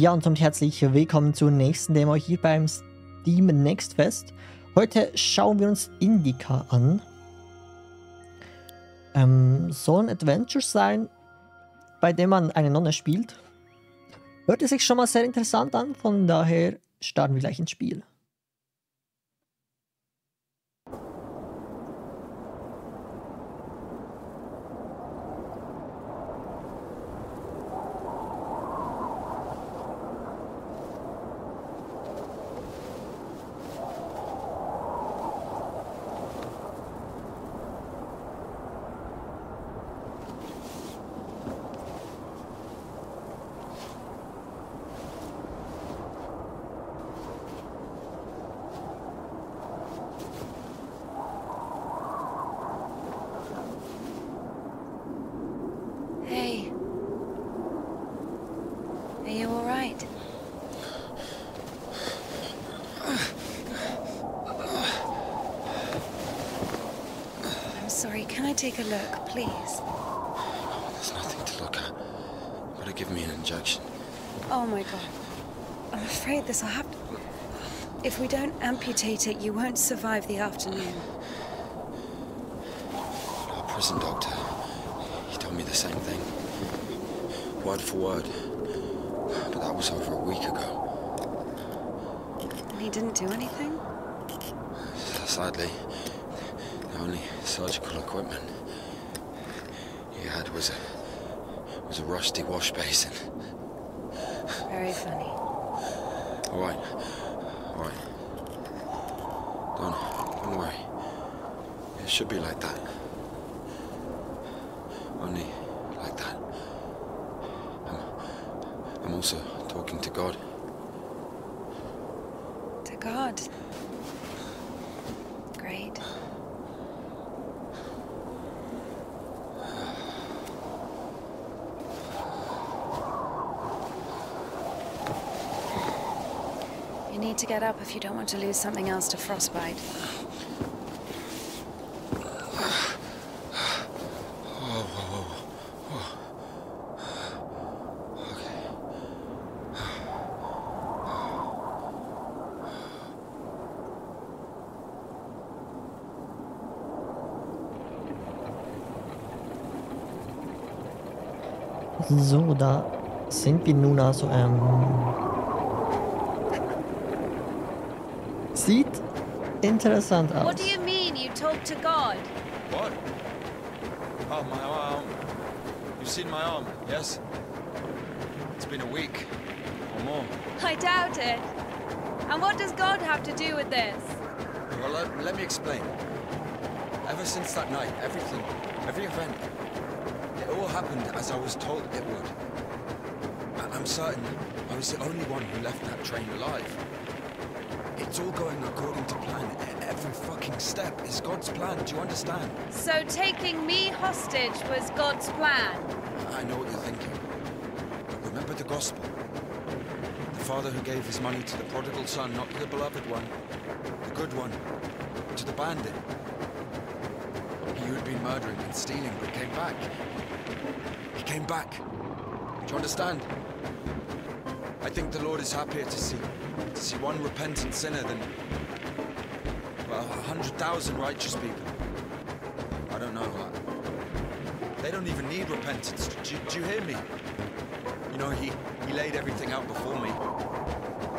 Ja, und somit herzlich willkommen zur nächsten Demo hier beim Steam Next Fest. Heute schauen wir uns Indica an. Ähm, soll ein Adventure sein, bei dem man eine Nonne spielt. Hört sich schon mal sehr interessant an, von daher starten wir gleich ins Spiel. Sorry, can I take a look, please? Oh, there's nothing to look at. Gotta give me an injection. Oh my god. I'm afraid this will happen. If we don't amputate it, you won't survive the afternoon. Our prison doctor, he told me the same thing. Word for word. But that was over a week ago. And he didn't do anything? Sadly, only surgical equipment he had was a was a rusty wash basin. Very funny. All right, all right. Don't don't worry. It should be like that. Only like that. I'm, I'm also talking to God. To God. Great. You need to get up if you don't want to lose something else to frostbite. So, da sind wir nun also. Ähm, sieht interessant aus. What do you mean you talk to God? What? Oh, my arm. You've seen my arm, yes? It's been a week or more. I doubt it. And what does God have to do with this? Well, let, let me explain. Ever since that night, everything, every event, it all happened as I was told it would. I- I'm certain I was the only one who left that train alive. It's all going according to plan. Every fucking step is God's plan. Do you understand? So taking me hostage was God's plan. I know what you're thinking. But remember the gospel. The father who gave his money to the prodigal son, not to the beloved one, the good one, to the bandit. He who had been murdering and stealing but came back. He came back. Do you understand? I think the Lord is happier to see to see one repentant sinner than well, a hundred thousand righteous people. I don't know. I, they don't even need repentance. Do, you- do you hear me? You know, he, he laid everything out before me.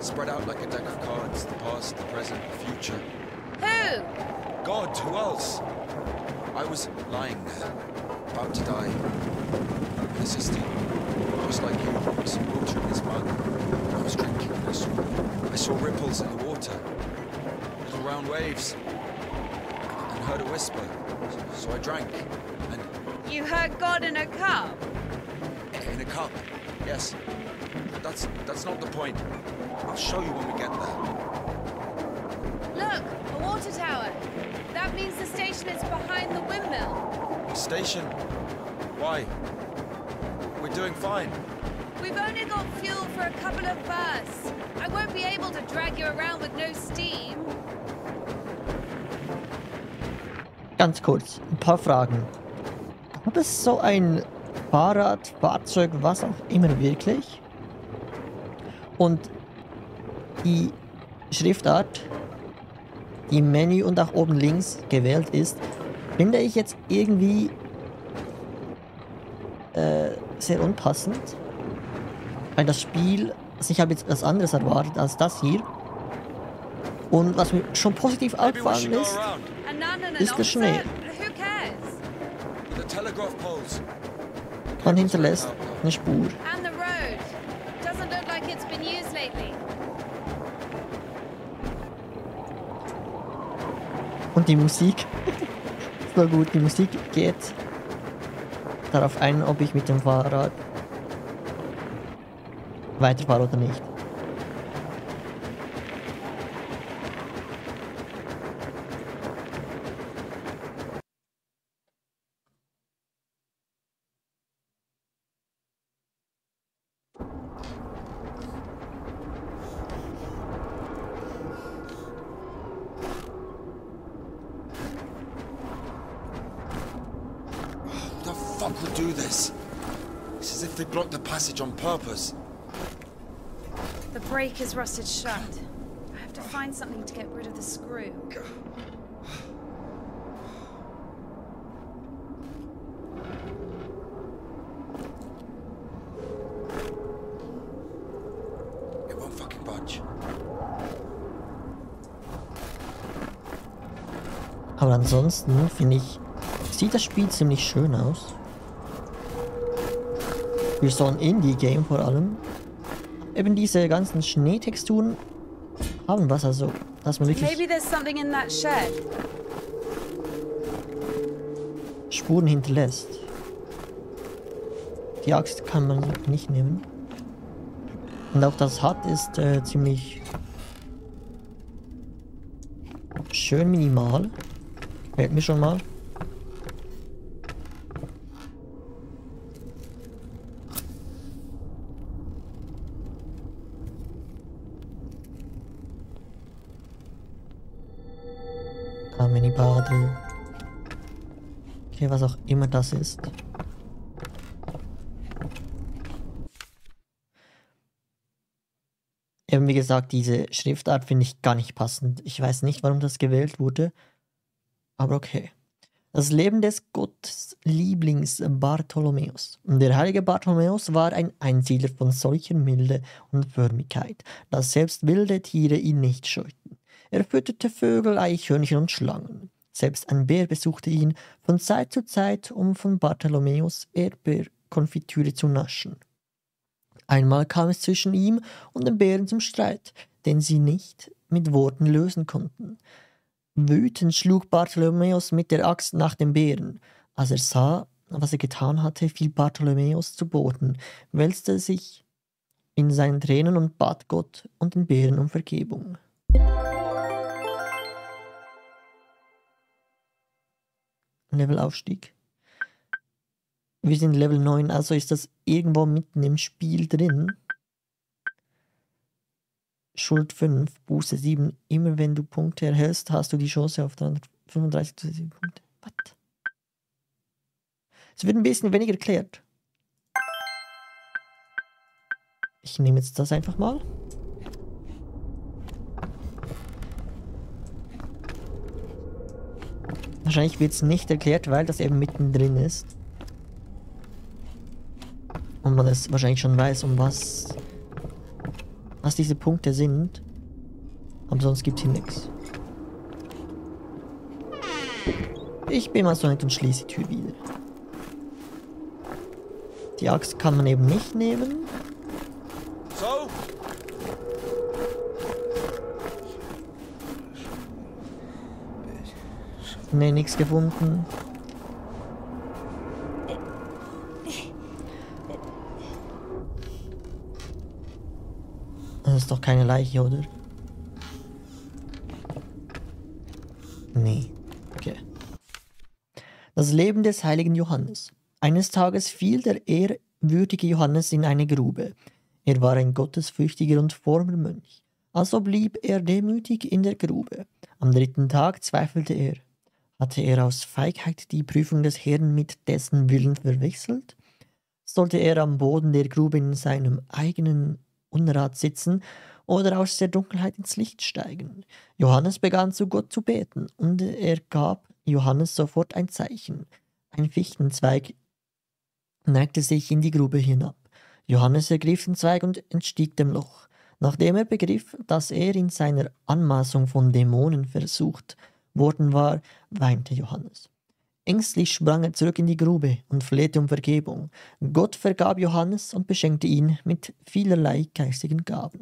Spread out like a deck of cards, the past, the present, the future. Who? God, who else? I was lying there, about to die. His sister, just like you, some water in his mug. I was drinking and I saw, I saw ripples in the water. Little round waves. And heard a whisper. So I drank. And You heard God in a cup? In a cup, yes. But that's that's not the point. I'll show you when we get there. Look, a water tower. That means the station is behind the windmill. Station. Why? We're doing fine. We've only got fuel for a couple of bursts. I won't be able to drag you around with no steam. Ganz kurz, ein paar Fragen. Gab es so ein Fahrrad, Fahrzeug, was auch immer wirklich? Und die Schriftart, die im Menü und auch oben links gewählt ist, finde ich jetzt irgendwie äh, sehr unpassend. Weil das Spiel, also ich habe jetzt was anderes erwartet als das hier. Und was mir schon positiv aufgefallen ist, Ist der Schnee. Man hinterlässt eine Spur. Und die Musik, so gut, die Musik geht darauf ein, ob ich mit dem Fahrrad weiterfahre oder nicht. Who do this? It's as if they blocked the passage on purpose. The brake is rusted shut. I have to find something to get rid of the screw. It won't fucking budge. Aber ansonsten finde ich, sieht das Spiel ziemlich schön aus. Für so ein Indie-Game vor allem. Eben diese ganzen Schneetexturen haben was, also, dass man wirklich Maybe there's something in that shed. Spuren hinterlässt. Die Axt kann man nicht nehmen. Und auch das Hut ist äh, ziemlich schön minimal. Gefällt mir schon mal. Okay, was auch immer das ist. Eben wie gesagt, diese Schriftart finde ich gar nicht passend. Ich weiß nicht, warum das gewählt wurde. Aber okay. Das Leben des Gottes Lieblings Bartholomäus. Der heilige Bartholomäus war ein Einsiedler von solcher Milde und Förmigkeit, dass selbst wilde Tiere ihn nicht scheuten. Er fütterte Vögel, Eichhörnchen und Schlangen. Selbst ein Bär besuchte ihn von Zeit zu Zeit, um von Bartholomäus Erdbeerkonfitüre zu naschen. Einmal kam es zwischen ihm und dem Bären zum Streit, den sie nicht mit Worten lösen konnten. Wütend schlug Bartholomäus mit der Axt nach dem Bären. Als er sah, was er getan hatte, fiel Bartholomäus zu Boden, wälzte sich in seinen Tränen und bat Gott und den Bären um Vergebung. Levelaufstieg. Wir sind Level 9, also ist das irgendwo mitten im Spiel drin. Schuld 5, Buße 7. Immer wenn du Punkte erhältst, hast du die Chance auf 335 zu 7 Punkte. Was? Es wird ein bisschen weniger erklärt. Ich nehme jetzt das einfach mal. Wahrscheinlich wird es nicht erklärt, weil das eben mittendrin ist. Und man es wahrscheinlich schon weiß, um was, was diese Punkte sind. Aber sonst gibt es hier nichts. Ich bin mal so nett und schließe die Tür wieder. Die Axt kann man eben nicht nehmen. Ne, nichts gefunden. Das ist doch keine Leiche, oder? Nee. Okay. Das Leben des heiligen Johannes. Eines Tages fiel der ehrwürdige Johannes in eine Grube. Er war ein gottesfürchtiger und frommer Mönch. Also blieb er demütig in der Grube. Am dritten Tag zweifelte er. Hatte er aus Feigheit die Prüfung des Herrn mit dessen Willen verwechselt? Sollte er am Boden der Grube in seinem eigenen Unrat sitzen oder aus der Dunkelheit ins Licht steigen. Johannes begann zu Gott zu beten, und er gab Johannes sofort ein Zeichen. Ein Fichtenzweig neigte sich in die Grube hinab. Johannes ergriff den Zweig und entstieg dem Loch. Nachdem er begriff, dass er in seiner Anmaßung von Dämonen versucht worden war, weinte Johannes. Ängstlich sprang er zurück in die Grube und flehte um Vergebung. Gott vergab Johannes und beschenkte ihn mit vielerlei geistigen Gaben.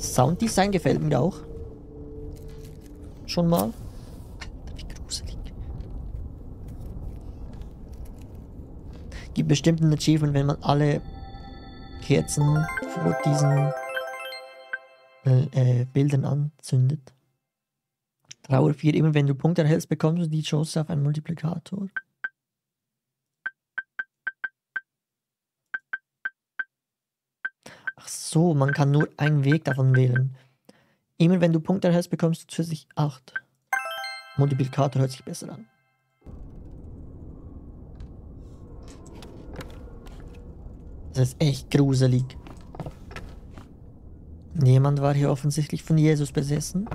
Sounddesign gefällt mir auch. Schon mal. Wie gruselig. Gibt bestimmt ein Achievement, wenn man alle Kerzen vor diesen äh, Bildern anzündet. Trauer 4, immer wenn du Punkte erhältst, bekommst du die Chance auf einen Multiplikator. Ach so, man kann nur einen Weg davon wählen. Immer wenn du Punkte erhältst, bekommst du zusätzlich 8. Multiplikator hört sich besser an. Das ist echt gruselig. Jemand war hier offensichtlich von Jesus besessen.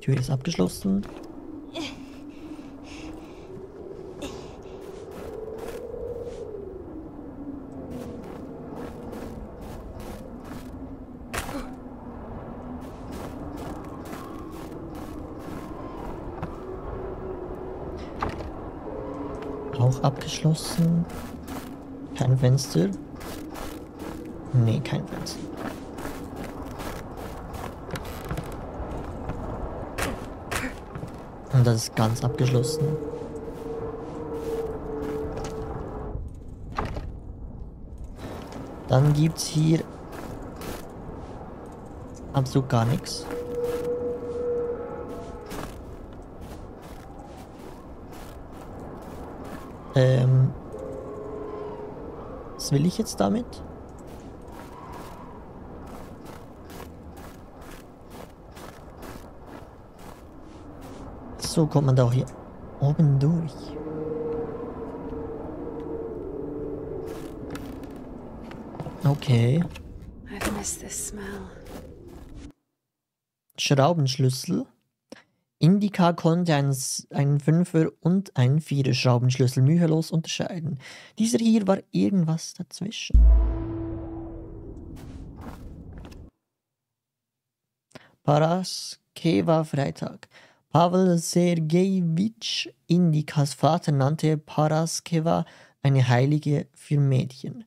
Tür ist abgeschlossen. Auch abgeschlossen. Kein Fenster. Nee, kein Fenster. Und das ist ganz abgeschlossen. Dann gibt es hier absolut gar nichts. Ähm, was will ich jetzt damit? So kommt man da auch hier oben durch. Okay. Schraubenschlüssel. Indica konnte einen, einen Fünfer- und einen Vierer-Schraubenschlüssel mühelos unterscheiden. Dieser hier war irgendwas dazwischen. Paraskeva Freitag. Pavel Sergejewitsch Indikas Vater nannte Paraskeva eine Heilige für Mädchen.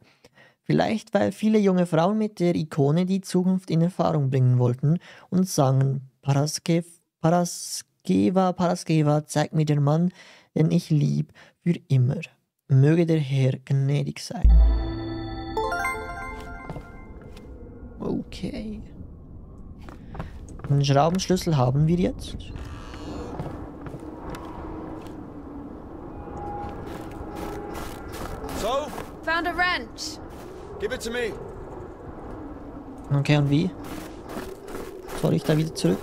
Vielleicht weil viele junge Frauen mit der Ikone die Zukunft in Erfahrung bringen wollten und sangen Paraskev, Paraskeva, Paraskeva, zeig mir den Mann, den ich lieb, für immer. Möge der Herr gnädig sein. Okay. Den Schraubenschlüssel haben wir jetzt. Found a wrench. give it to me. Okay, und wie? Soll ich da wieder zurück?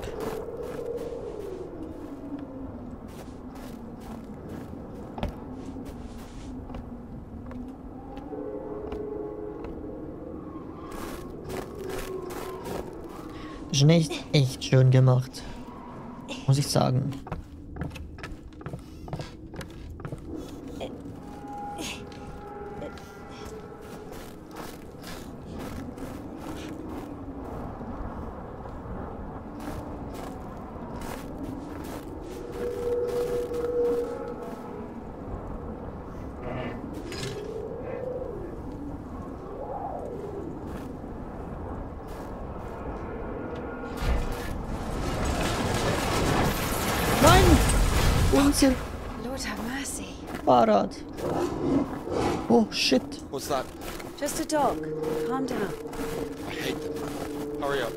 Das ist echt, echt schön gemacht. Muss ich sagen. Lord have mercy. Fahrrad. Oh, shit. What's that? Just a dog. Calm down. I hate them. Hurry up.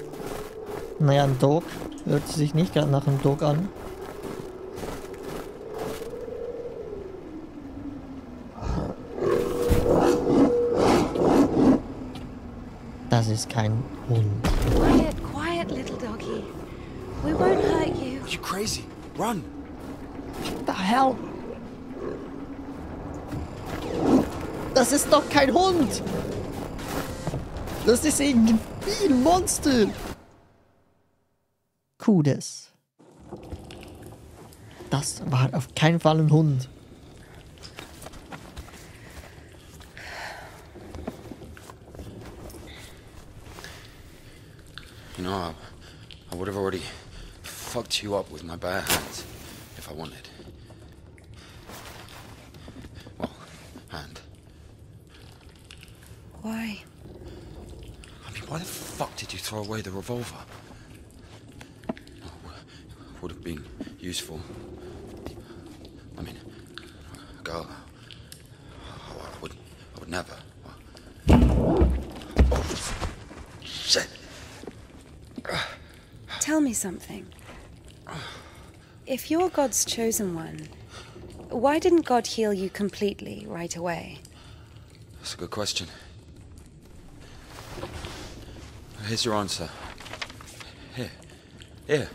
Naja, ein Dog. Hört sich nicht gerade nach einem Dog an. Das ist kein Hund. Quiet, quiet, little doggy. We won't hurt you. Are you crazy? Run! Hell? Das ist doch kein Hund! Das ist ein Monster! Kudes. Das war auf keinen Fall ein Hund. You know, I, I would have already fucked you up with my bare hands if I wanted. Throw away the revolver? Oh, would have been useful. I mean, a girl. Oh, I would, I would never. Oh, shit. Tell me something. If you're God's chosen one, why didn't God heal you completely right away? That's a good question. Here's your answer. Here. Here.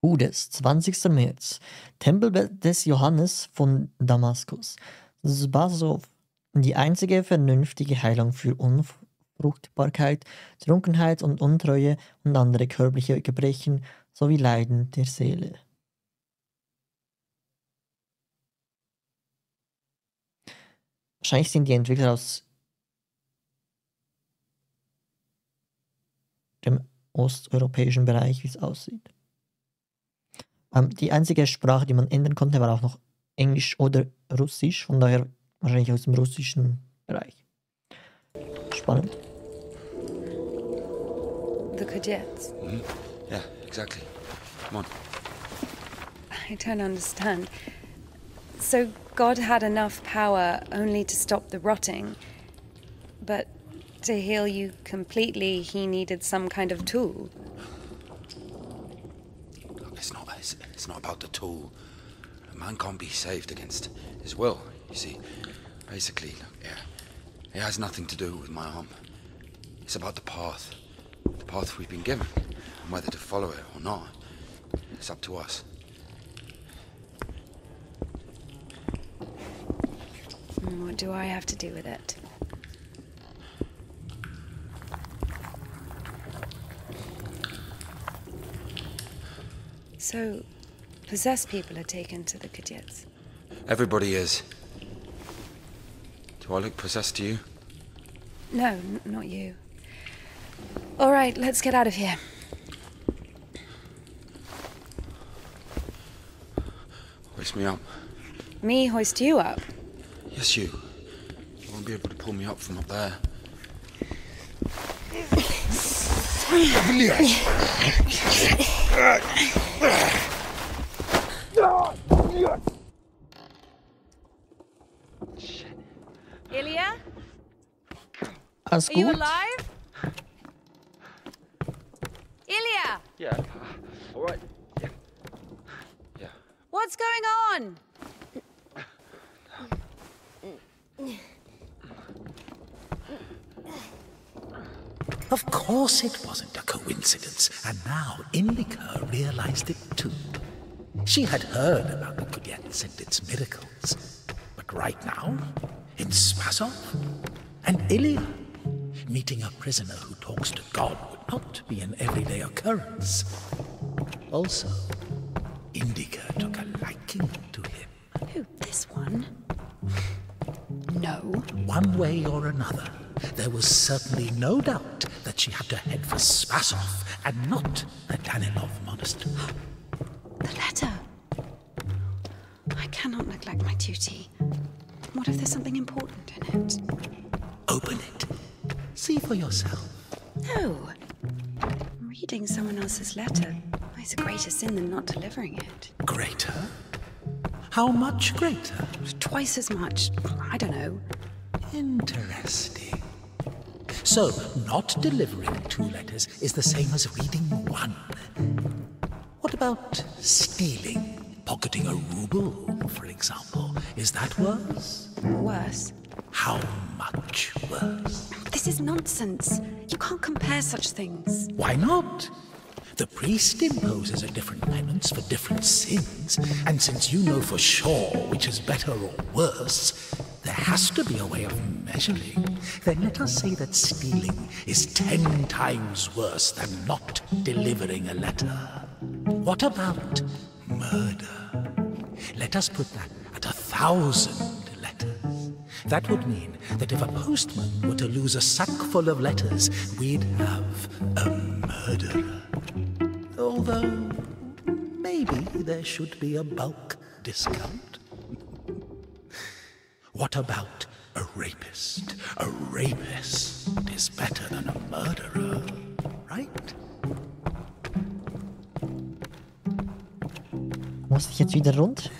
Kudes, 20. März. Tempel des Johannes von Damaskus. Spasow. Die einzige vernünftige Heilung für Unfruchtbarkeit, Trunkenheit und Untreue und andere körperliche Gebrechen sowie Leiden der Seele. Wahrscheinlich sind die Entwickler aus dem osteuropäischen Bereich, wie es aussieht. Ähm, die einzige Sprache, die man ändern konnte, war auch noch Englisch oder Russisch, von daher wahrscheinlich aus dem russischen Bereich. Spannend. The Kudets. Yeah, exactly. Come on. I don't understand. So God had enough power only to stop the rotting, but to heal you completely, he needed some kind of tool. Look, it's not it's, it's not about the tool. A man can't be saved against his will. You see, basically, look, yeah, it has nothing to do with my arm. It's about the path, the path we've been given, and whether to follow it or not. It's up to us. And what do I have to do with it? So, possessed people are taken to the Kudets. Everybody is. Do I look possessed to you? No, not you. All right, let's get out of here. Hoist me up. Me hoist you up. Yes, you. You won't be able to pull me up from up there. Ilya? Alles Are you alive? Ilya! Yeah. All right. Yeah. Yeah. What's going on? Of course it wasn't a coincidence, and now Indica realized it too. She had heard about the Kudets and its miracles, but right now, in Spasov and Ilya, meeting a prisoner who talks to God would not be an everyday occurrence. Also, Indica took a liking to him. Who, this one? No. One way or another, there was certainly no doubt that she had to head for Spasov and not the Danilov monastery. The letter. I cannot neglect my duty. What if there's something important in it? Open it. See for yourself. No. Reading someone else's letter is a greater sin than not delivering it. Greater? How much greater? Twice as much. I don't know. Interesting. So, not delivering two letters is the same as reading one. What about stealing? Pocketing a ruble, for example. Is that worse? Worse. How much worse? This is is nonsense. You can't compare such things. Why not? The priest imposes a different penance for different sins, and since you know for sure which is better or worse, there has to be a way of measuring. Then let us say that stealing is ten times worse than not delivering a letter. What about murder? Let us put that at a thousand letters. That would mean that if a postman were to lose a sack full of letters, we'd have a murderer. Although, maybe there should be a bulk discount. what about a rapist? A rapist is better than a murderer, right? Ich jetzt wieder runter?